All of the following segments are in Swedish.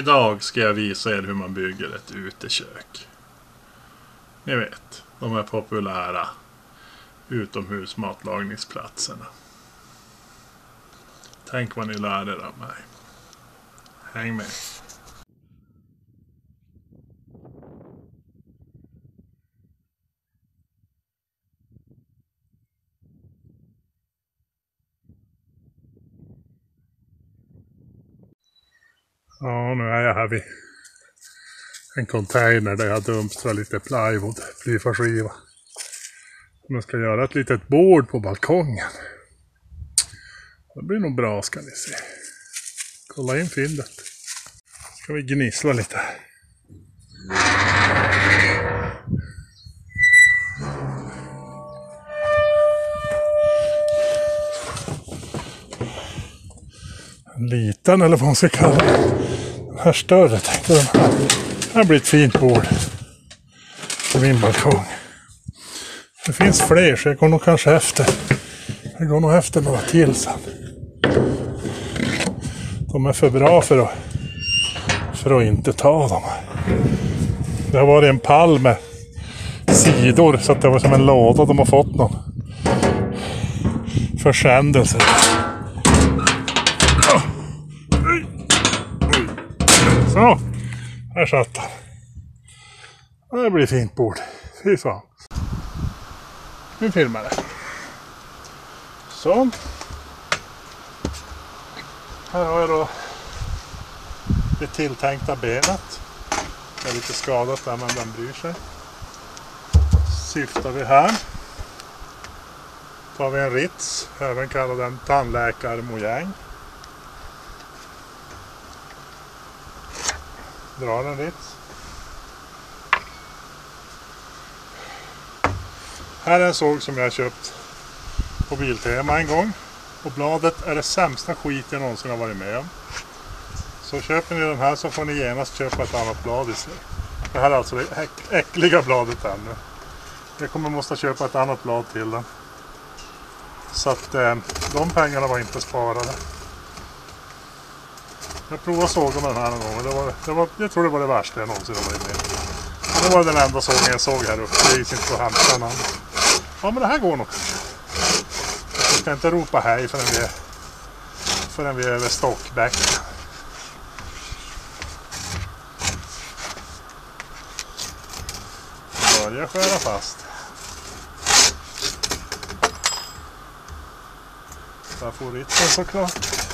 Idag ska jag visa er hur man bygger ett utekök. Ni vet, de här populära utomhusmatlagningsplatserna. Tänk vad ni lär er av mig. Häng med. Ja, nu är jag här vid en container där jag dumpstrar lite plywood, plyfaskiva. Nu ska jag göra ett litet bord på balkongen. Det blir nog bra ska ni se. Kolla in fyndet. Ska vi gnissla lite. En liten eller vad man ska kalla det. Här större tänkte jag. Här blir ett fint bord. På min balkong. Det finns fler så jag går nog kanske efter. Jag går nog efter några till sen. De är för bra för att, för att inte ta dem. Det har varit en pall med sidor så att det var som en låda de har fått någon försändelse. Ja, här satt han. Det blir fint bord. Fy fan. Nu filmar det. Så. Här har jag då det tilltänkta benet. Det är lite skadat där men den bryr sig. Syftar vi här. Tar vi en rits, även kallad en tandläkarmojäng. Drar den dit. Här är en såg som jag har köpt på Biltema en gång. Och bladet är det sämsta skit jag någonsin har varit med om. Så köper ni den här så får ni genast köpa ett annat blad i sig. Det här är alltså det äck äckliga bladet här nu. Jag kommer måste köpa ett annat blad till den. Så att eh, de pengarna var inte sparade. Jag provade att såga med den här någon gång. Det var, det var, jag tror det var det värsta jag någonsin har varit med om. Det var den enda sågen jag såg här uppe. Det gick inte att hämta någon. Ja men det här går nog Vi Jag ska inte ropa hej förrän vi är, förrän vi är över stockbäcken. Börjar skära fast. Där får ritsen såklart.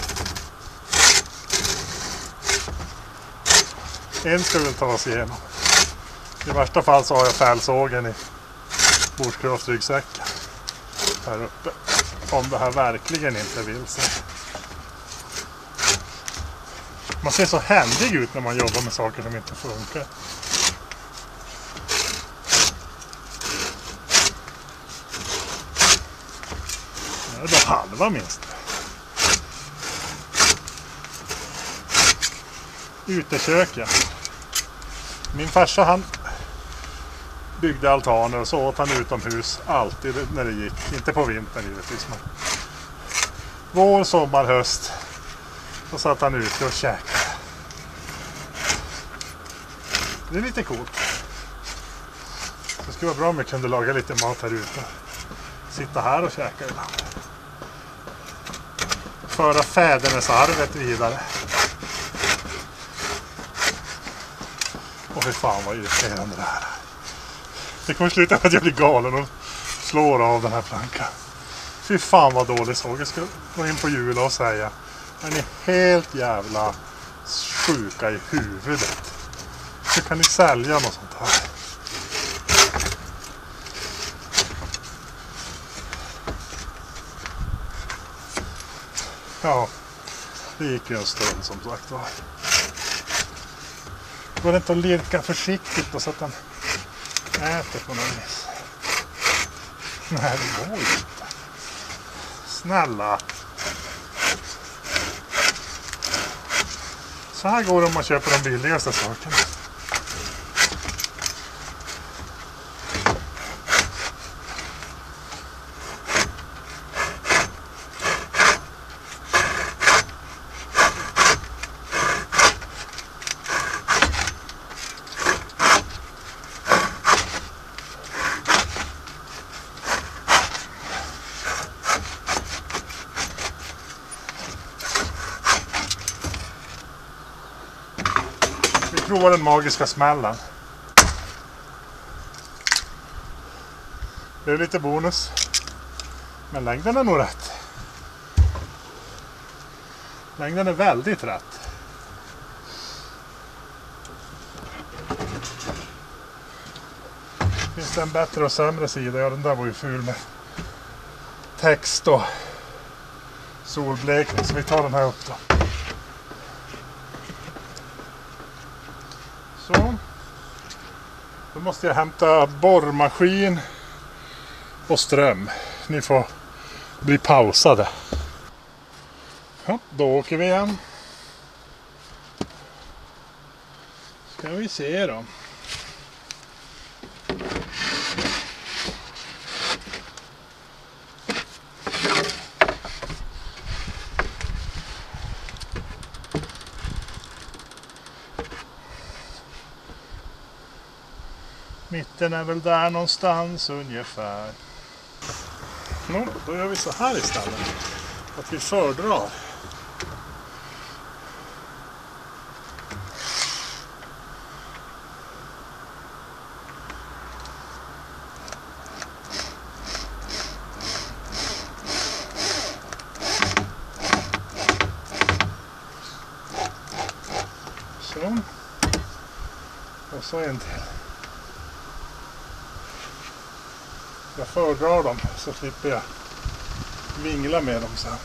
En ska vi väl ta oss igenom. I värsta fall så har jag fälsågen i bordskraftsryggsäcken. Här uppe. Om det här verkligen inte vill sig. Man ser så händig ut när man jobbar med saker som inte funkar. Det är bara halva minst. Uteköken. Min farsa han byggde altaner och så åt han utomhus alltid när det gick. Inte på vintern givetvis. Men vår, sommar, höst. Då satt han ute och käkade. Det är lite coolt. Det skulle vara bra om jag kunde laga lite mat här ute. Sitta här och käka ibland. Föra fädernesarvet vidare. Fy fan vad irriterande det här är. Det kommer sluta med att jag blir galen och slår av den här plankan. Fy fan vad dålig såg. Jag ska gå in på Jula och säga. Är ni helt jävla sjuka i huvudet? Hur kan ni sälja något sånt här? Ja, det gick ju en stund som sagt var. Går det inte att lirka försiktigt då så att den äter på något vis? Nej, det går ju inte. Snälla. Så här går det om man köper de billigaste sakerna. Prova den magiska smällen. Det är lite bonus. Men längden är nog rätt. Längden är väldigt rätt. Finns det en bättre och sämre sida? Ja, den där var ju ful med text och solblekning. Så vi tar den här upp då. Så. Då måste jag hämta borrmaskin och ström. Ni får bli pausade. Ja, då åker vi igen. Ska vi se då. Mitten är väl där någonstans ungefär. Nå, då gör vi så här istället. Att vi fördrar. Så. Och så en till. Fördrar dem så slipper jag vingla med dem sen.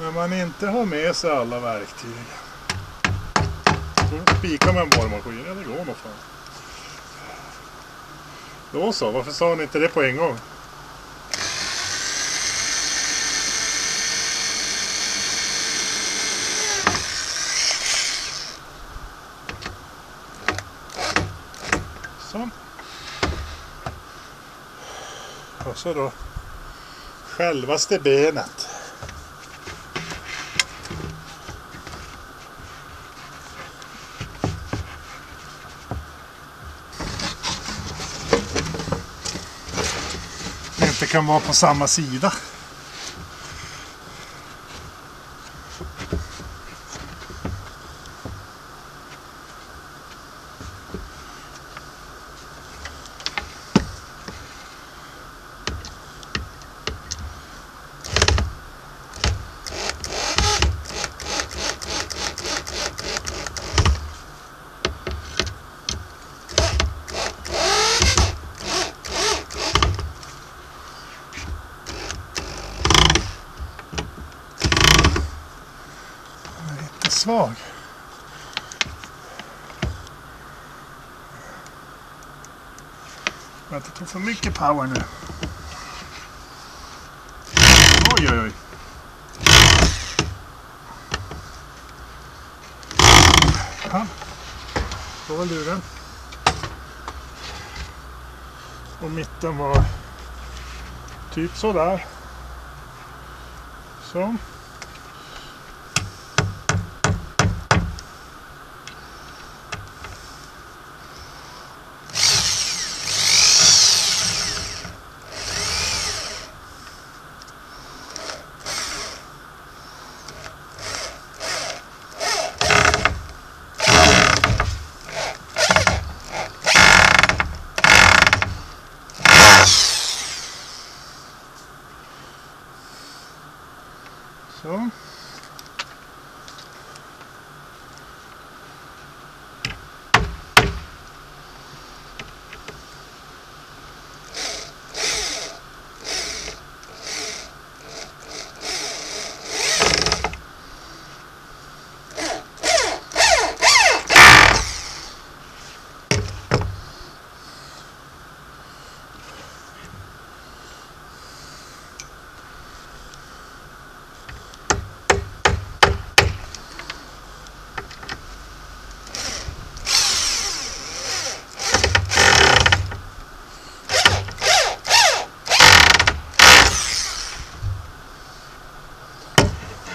När man inte har med sig alla verktyg. Då spikar man en borrmaskin, ja det går nog fan. Då så, varför sa ni inte det på en gång? Så. Och så då självaste benet. Det inte kan vara på samma sida. Den är lite svag. Jag tog för mycket power nu. Oj, oj, oj. Ja, då var luren. Och mitten var typ så där. Så.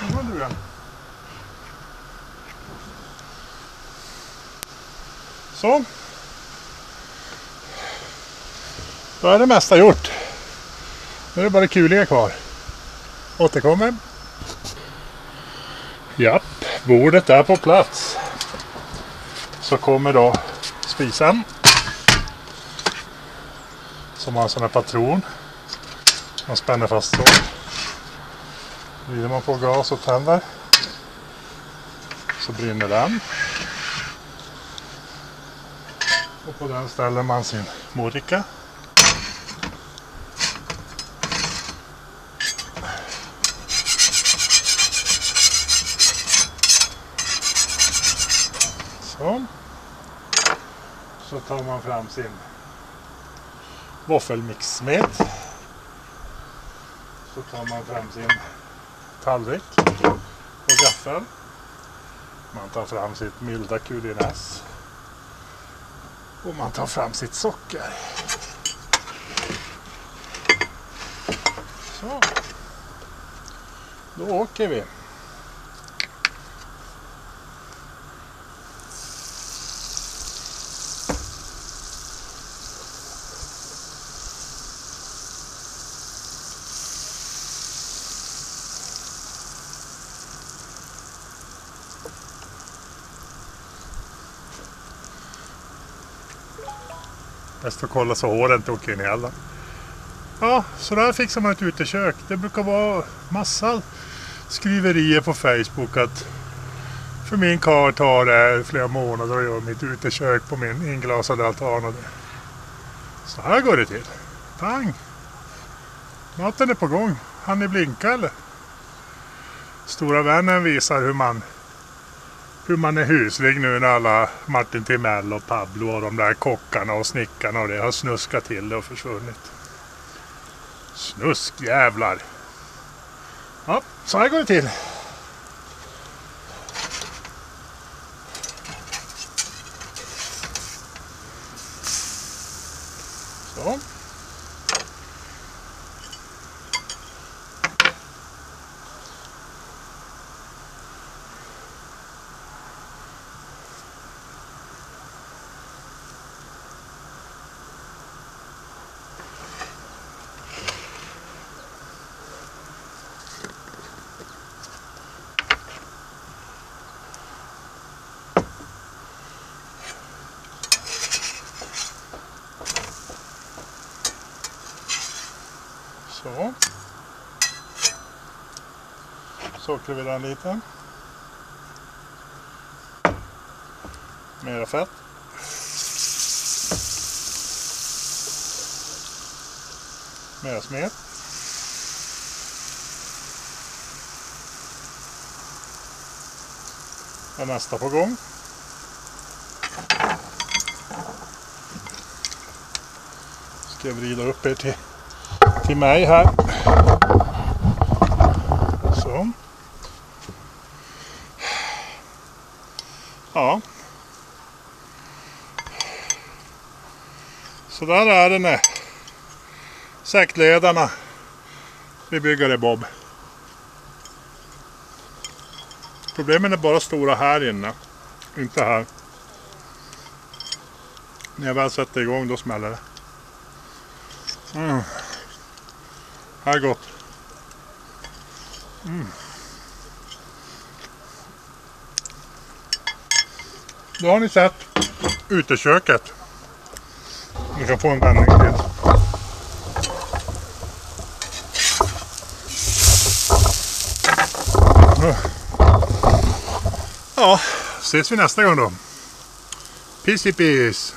Där var luren. Så. Då är det mesta gjort. Nu är det bara kuliga kvar. Återkommer. Japp, bordet är på plats. Så kommer då spisen. Som har en sån här patron. Man spänner fast så. Vrider man på gas och tänder. Så brinner den. Och på den ställer man sin morika. Så. Så tar man fram sin våffelmixsmet. Så tar man fram sin tallrik och gaffel. Man tar fram sitt milda QDNS. Och man tar fram sitt socker. Så. Då åker vi. Bäst att kolla så håret inte åker in i elden. Ja, så där fixar man ett utekök. Det brukar vara massa skriverier på Facebook att för min karl tar det flera månader att göra mitt utekök på min inglasade altan. Och det. Så här går det till. Pang! Maten är på gång. Han ni blinka eller? Stora vännen visar hur man hur man är huslig nu när alla Martin Timell och Pablo och de där kockarna och snickarna och det har snuskat till det och försvunnit. Snuskjävlar! Ja, så här går det till. Så. Så. Sockrar vi den lite. Mera fett. Mera smet. Är nästa på gång. Ska jag vrida upp er till till mig här. Så. Ja. Så där är det när säckledarna vi bygger i Bob. Problemen är bara stora här inne. Inte här. När jag väl sätter igång då smäller det. Mm. Här gott. Mm. Då har ni sett uteköket. Ni kan få en vändning till. Ja, ses vi nästa gång då. Peace peace.